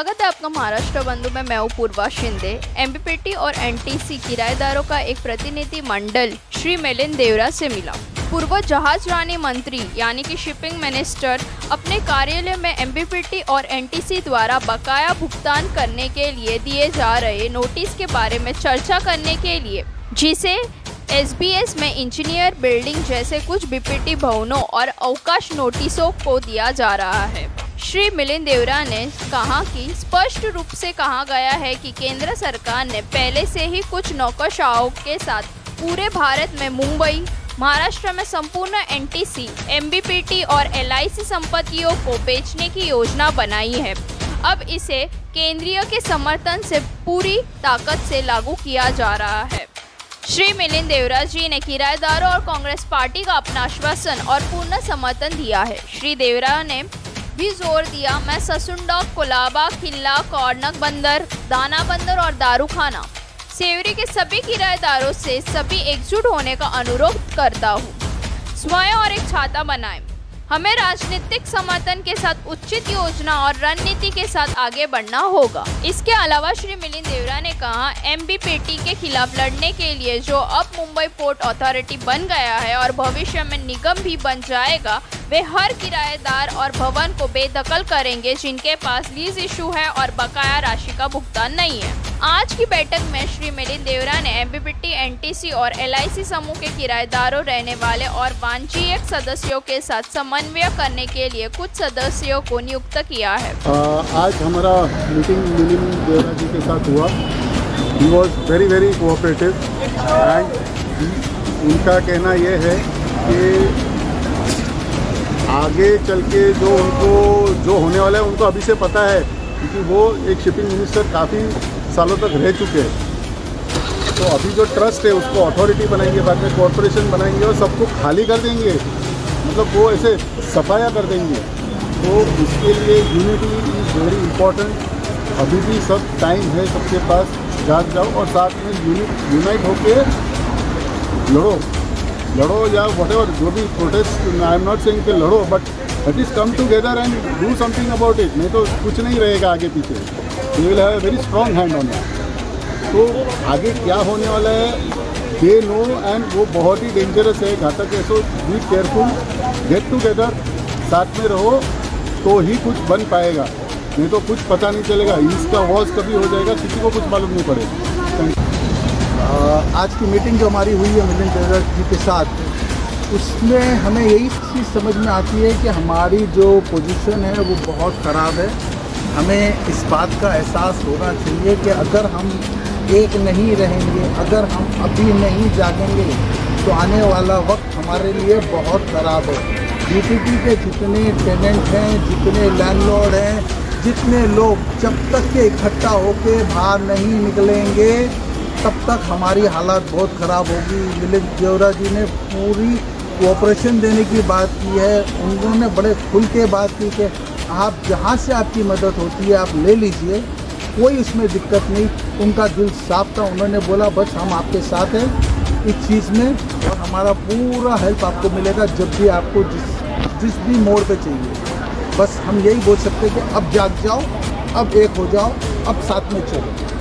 स्वागत है आपका महाराष्ट्र बंधु में। मैं हूँ पूर्वा शिंदे। एमपीपीटी और एनटीसी किराएदारों का एक प्रतिनिधि मंडल, श्री मिलिंद देवरा से मिला। पूर्व जहाज़ रानी मंत्री, यानी कि शिपिंग मिनिस्टर, अपने कार्यालय में एमपीपीटी और एनटीसी द्वारा बकाया भुगतान करने के लिए दिए जा रहे नोटिस के बारे में चर्चा करने के लिए, जिसे एसबीएस में इंजीनियर बिल्डिंग जैसे कुछ बीपीटी भवनों और अवकाश नोटिसों को दिया जा रहा है। श्री मिलिंद देवरा ने कहा कि स्पष्ट रूप से कहा गया है कि केंद्र सरकार ने पहले से ही कुछ नौकरशाहों के साथ पूरे भारत में मुंबई महाराष्ट्र में संपूर्ण एनटीसी, एमबीपीटी और एलआईसी संपत्तियों को बेचने की योजना बनाई है। अब इसे केंद्रीय के समर्थन से पूरी ताकत से लागू किया जा रहा है। श्री मिलिंद देवरा जी ने किराएदारों और कांग्रेस पार्टी का अपना आश्वासन और पूर्ण समर्थन दिया है। श्री देवरा ने भी ज़ोर दिया। मैं ससुंडा, कोलाबा किला कौरनक बंदर, दाना बंदर और दारूखाना सेवरी के सभी किराएदारों से सभी एकजुट होने का अनुरोध करता हूँ। स्वयं और एक छाता बनाएँ। हमें राजनीतिक समर्थन के साथ उचित योजना और रणनीति के साथ आगे बढ़ना होगा। इसके अलावा श्री मिलिंद देवरा ने कहा, एमबीपीटी के खिलाफ लड़ने के लिए जो अब मुंबई पोर्ट अथॉरिटी बन गया है और भविष्य में निगम भी बन जाएगा वे हर किराएदार और भवन को बेदखल करेंगे जिनके पास लीज इशू है और बकाया राशि का भुगतान नहीं है। आज की बैठक में श्री मिलिंद देवरा ने एमबीपीटी एनटीसी और एलआईसी समूह के किराएदारों रहने वाले और वांछित सदस्यों के साथ समन्वय करने के लिए कुछ सदस्यों को नियुक्त किया है। आ, आज हमारा मीटिंग मिलिंद देवरा जी के साथ हुआ। He was very very cooperative and उनका कहना यह है कि आगे चल के जो उनको, जो होने वाला है, उनको अभी से पता है, क्योंकि वो एक शिपिंग मिनिस्टर काफ़ी सालों तक रह चुके हैं। तो अभी जो ट्रस्ट है, उसको अथॉरिटी बनाएँगे, बाद में कॉरपोरेशन बनाएँगे और सबको खाली कर देंगे। मतलब वो ऐसे सफाया कर देंगे। तो उसके लिए यूनिटी इज़ वेरी इम्पोर्टेंट अभी भी सब टाइम है सबके पास, जाग जाओ और साथ में यूनिट यूनाइट होके लड़ो। लड़ो या वट एवर जो भी protest I am not saying कि लड़ो but at least come together and do something about it नहीं तो कुछ नहीं रहेगा आगे पीछे। You will have a very strong hand on तो आगे क्या होने वाला है? दे नो एंड वो बहुत ही डेंजरस है, घातक है so be careful get together साथ में रहो तो ही कुछ बन पाएगा। नहीं तो कुछ पता नहीं चलेगा। इसका वॉज़ कभी हो जाएगा, किसी को कुछ मालूम नहीं पड़ेगा। थैंक यू आज की मीटिंग जो हमारी हुई है मिलिंद टेलर जी के साथ, उसमें हमें यही चीज़ समझ में आती है कि हमारी जो पोजीशन है वो बहुत ख़राब है। हमें इस बात का एहसास होना चाहिए कि अगर हम एक नहीं रहेंगे, अगर हम अभी नहीं जागेंगे तो आने वाला वक्त हमारे लिए बहुत ख़राब है। डी के जितने टेनेंट हैं, जितने लैंडलॉर्ड हैं, जितने लोग जब तक के इकट्ठा होकर बाहर नहीं निकलेंगे तब तक हमारी हालात बहुत ख़राब होगी। मिलिंद देवरा जी ने पूरी कोऑपरेशन देने की बात की है। उन्होंने बड़े खुल के बात की कि आप जहाँ से आपकी मदद होती है, आप ले लीजिए। कोई इसमें दिक्कत नहीं। उनका दिल साफ़ था। उन्होंने बोला, बस हम आपके साथ हैं इस चीज़ में और हमारा पूरा हेल्प आपको मिलेगा जब भी आपको जिस जिस भी मोड़ पे चाहिए। बस हम यही बोल सकते हैं कि अब जाग जाओ, अब एक हो जाओ, अब साथ में चलो।